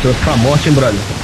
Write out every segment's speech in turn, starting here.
trouxe pra morte, hein, brother?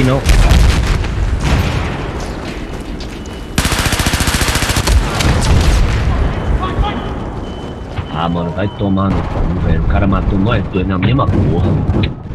si no. Ah, mano, vai tomar no cu, velho. O cara matou nós dois na mesma porra.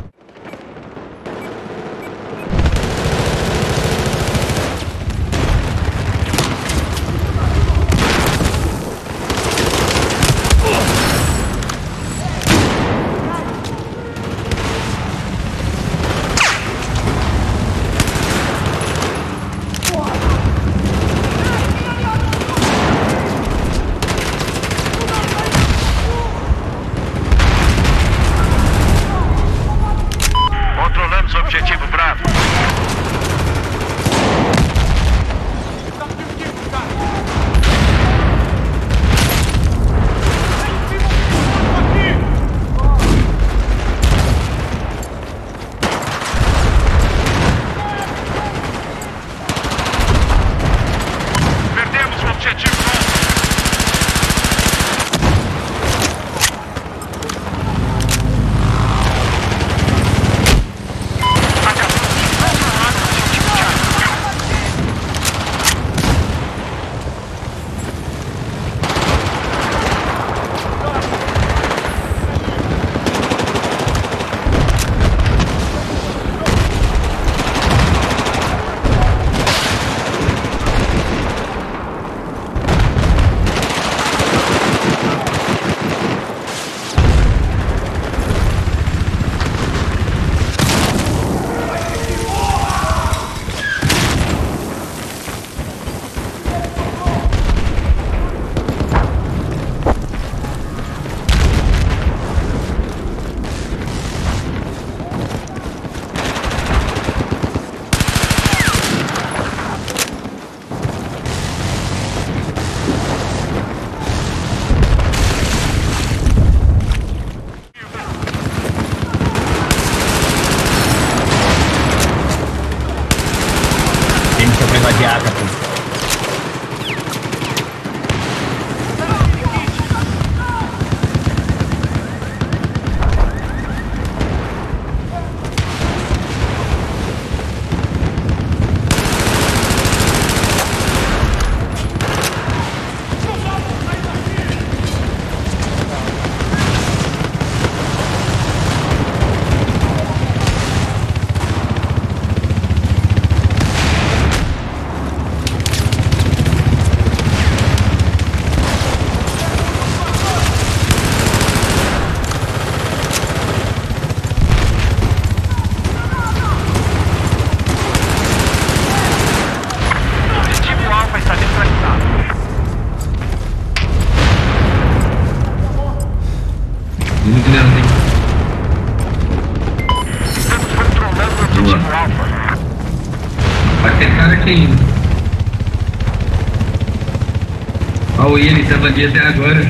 dia até agora.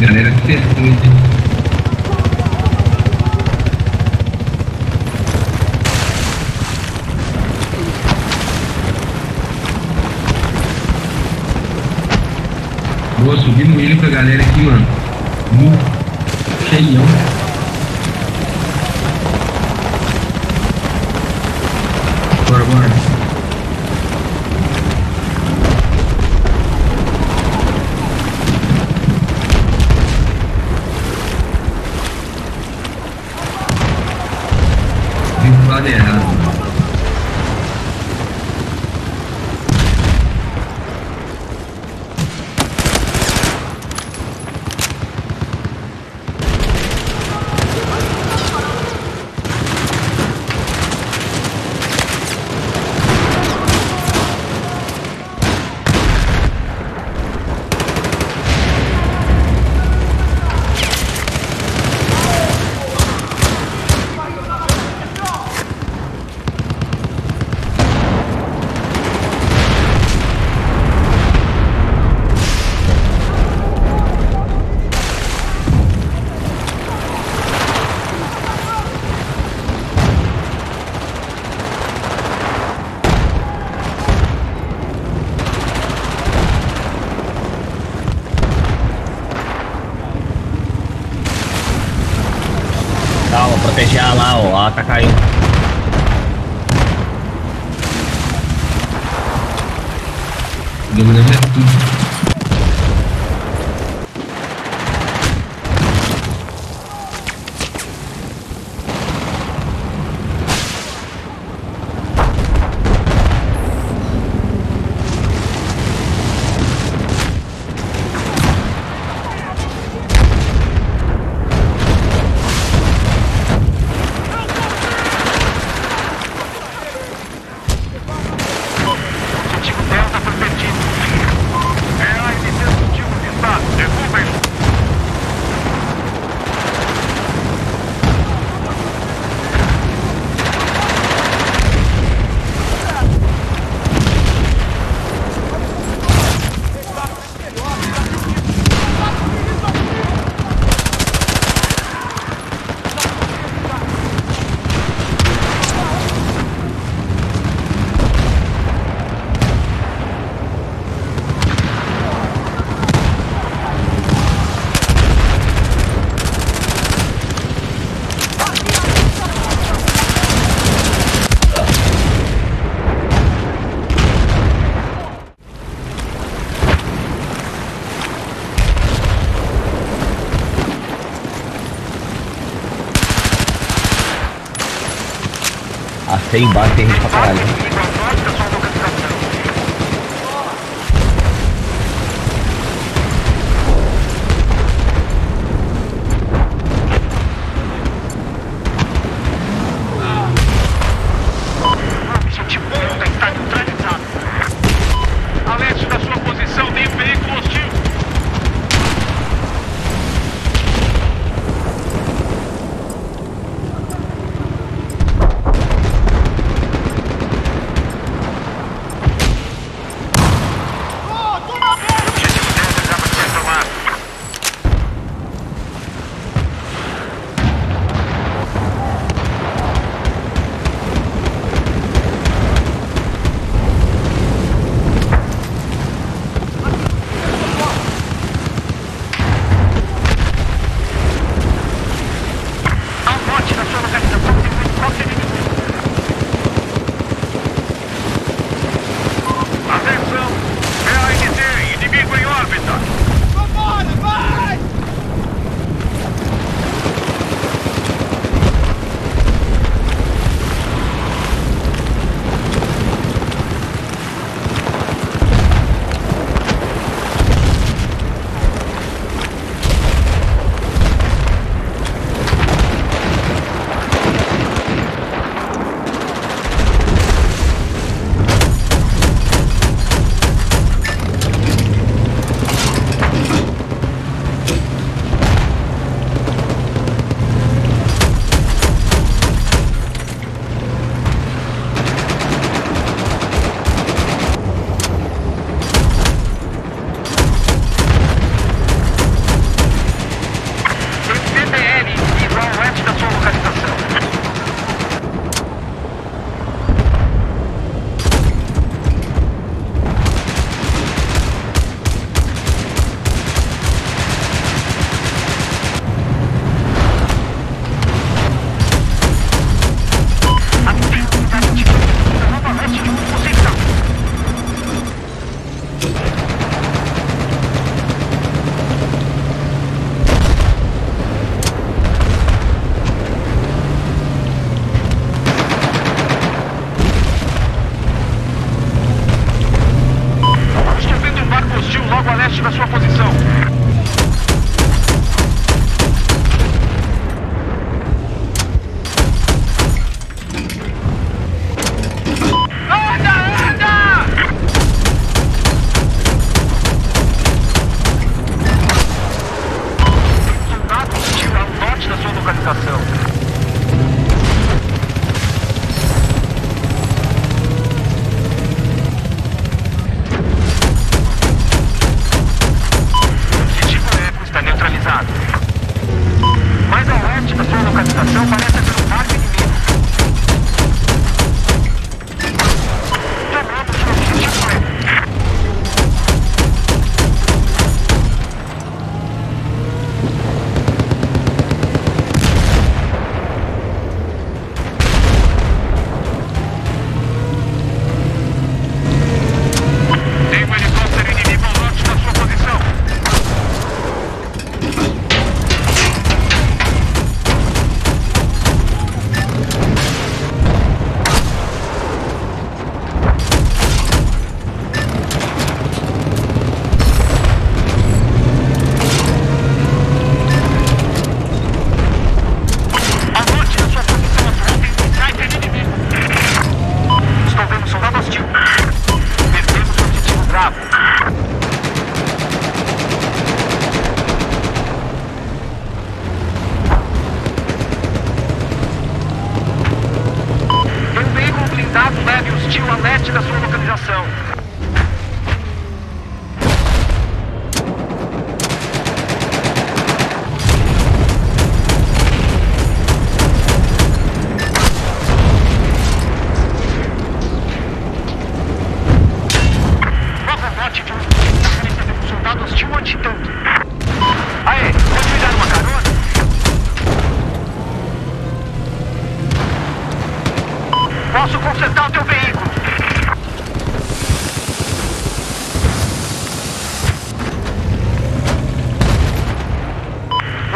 Galera que pergunte. Vou subir milho ele pra galera aqui, mano. cheio Cheião. Bora, bora. Calma, proteger lá, ó. A tá caindo. Dominamos é tudo. A C embaixo tem gente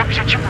Capture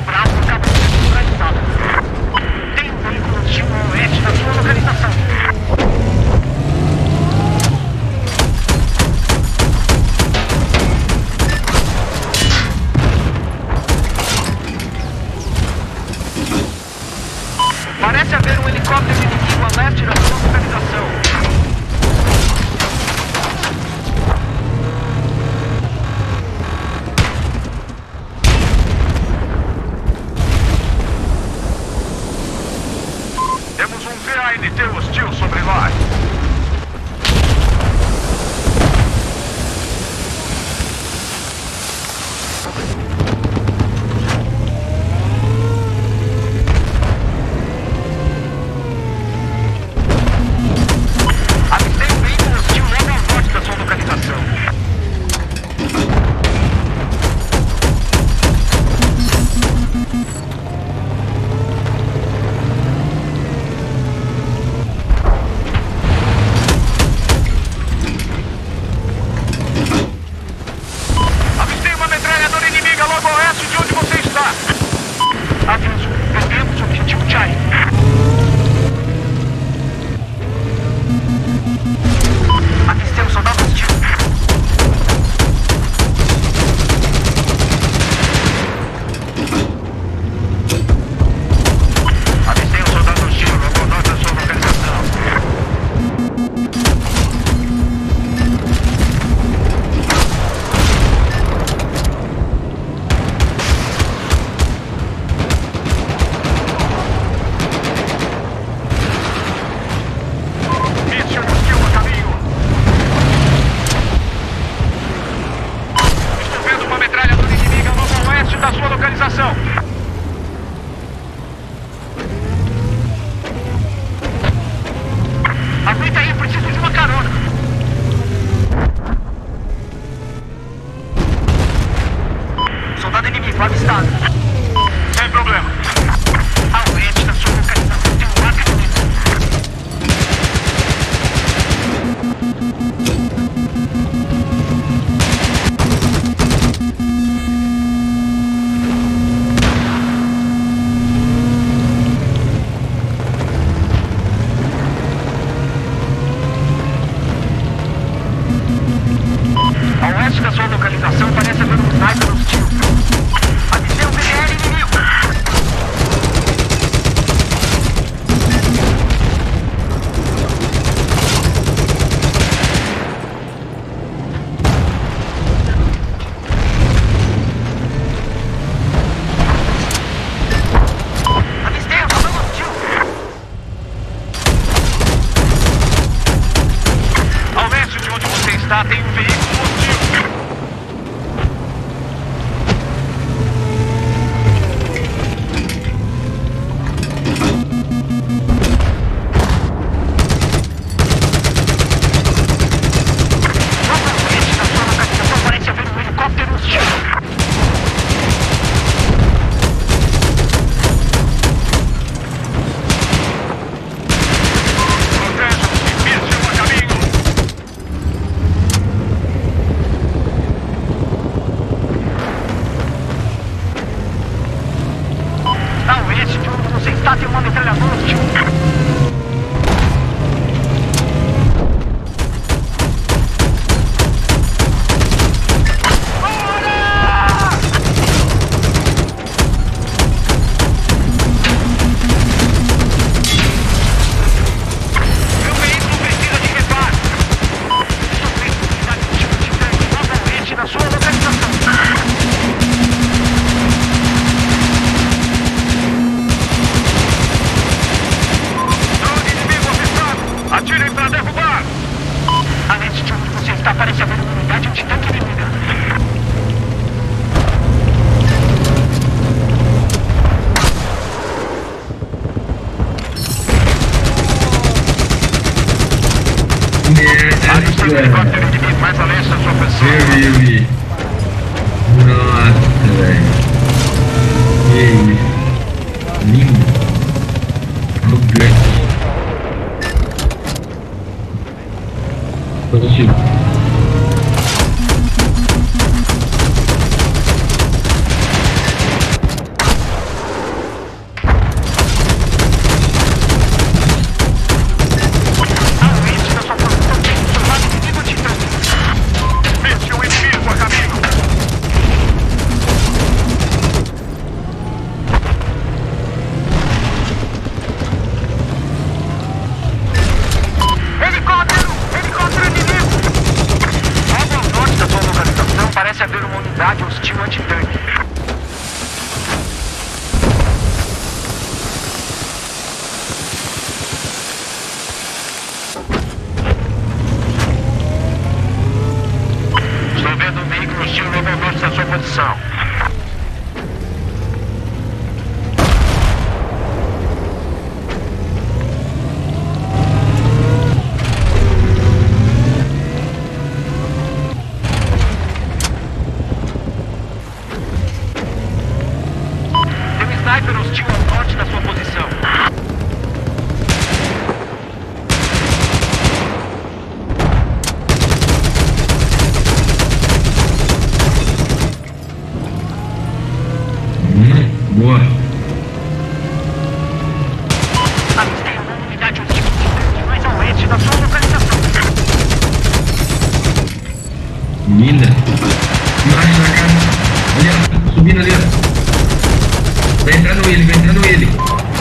vindo ali, ó. Vai entrando ele, vai entrando ele.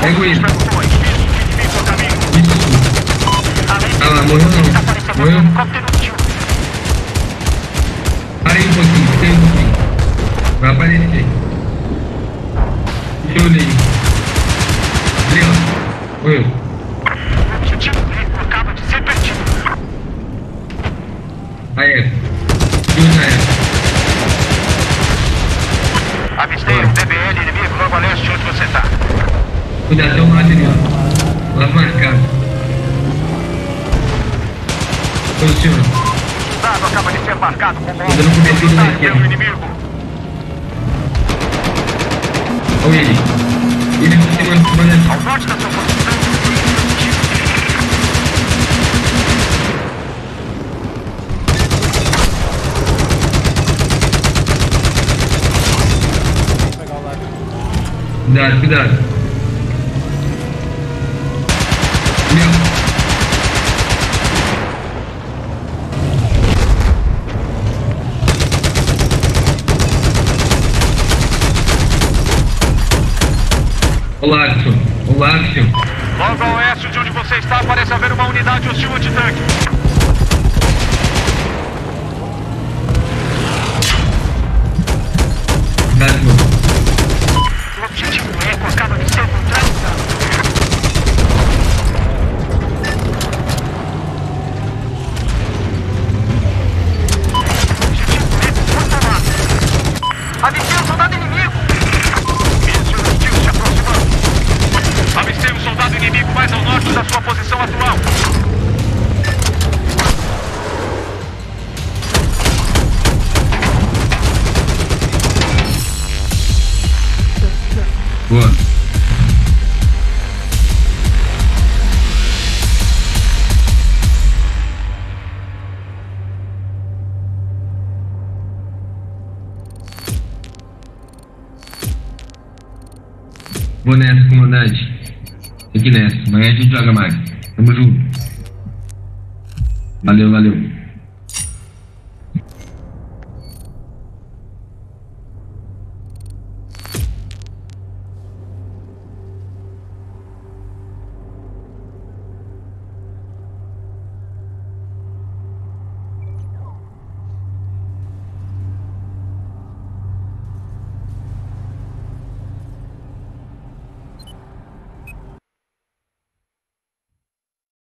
Pega ele. de defesa na esquerda. Olha ele. Ele se mantém. Ao norte da sua posição. Cuidado, cuidado. Logo a oeste de onde você está, parece haver uma unidade hostil de tanque. Vou nessa, comandante. Tem nessa. Amanhã a gente joga mais. Tamo junto. Valeu, valeu.